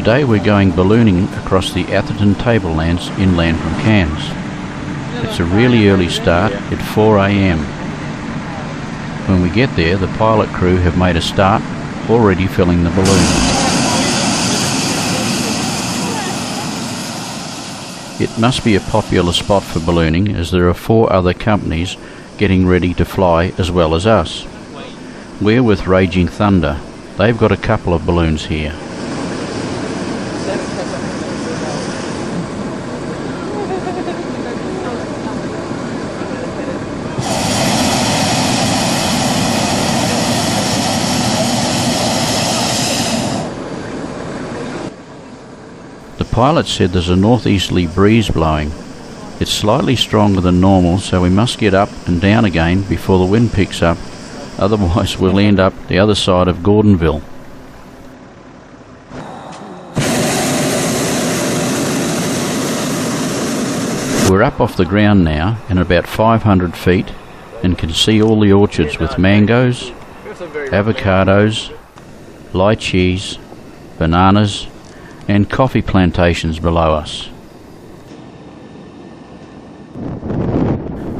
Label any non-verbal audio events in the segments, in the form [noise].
Today we're going ballooning across the Atherton tablelands inland from Cairns. It's a really early start at 4am. When we get there the pilot crew have made a start already filling the balloon. It must be a popular spot for ballooning as there are four other companies getting ready to fly as well as us. We're with Raging Thunder. They've got a couple of balloons here. Pilot said there's a northeasterly breeze blowing. It's slightly stronger than normal, so we must get up and down again before the wind picks up, [laughs] otherwise, we'll end up the other side of Gordonvale. We're up off the ground now and about 500 feet and can see all the orchards with mangoes, avocados, lychees, bananas, and coffee plantations below us.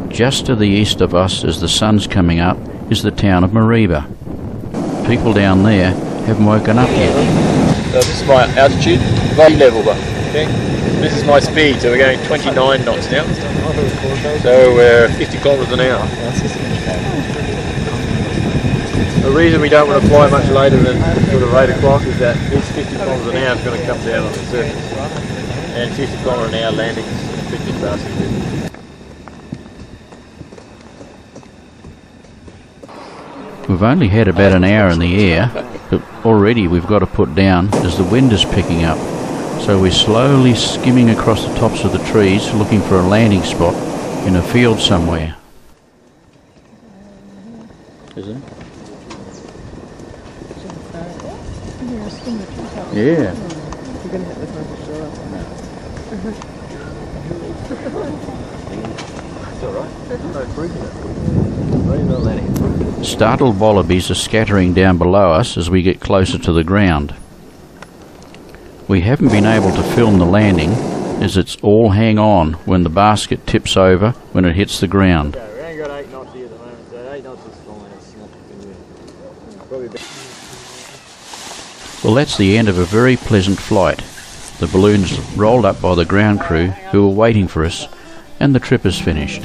Just to the east of us as the sun's coming up is the town of Mareeba. People down there haven't woken up yet. So this is my altitude, sea level, but okay. This is my speed, so we're going 29 knots now. So we're 50 kilometers an hour. The reason we don't want to fly much later than sort of 8 o'clock is that this 50 kilometers an hour is going to come down on the surface. And 50 kilometer an hour landing is 50 fast. We've only had about an hour in the air, but already we've got to put down as the wind is picking up. So we're slowly skimming across the tops of the trees looking for a landing spot in a field somewhere. Is it? Yeah. [laughs] Startled wallabies are scattering down below us as we get closer to the ground. We haven't been able to film the landing as it's all hang on when the basket tips over when it hits the ground. we only got 8 knots here at the moment, so 8 knots is fine. It's not Probably Well, that's the end of a very pleasant flight. The balloon's rolled up by the ground crew who were waiting for us, and the trip is finished.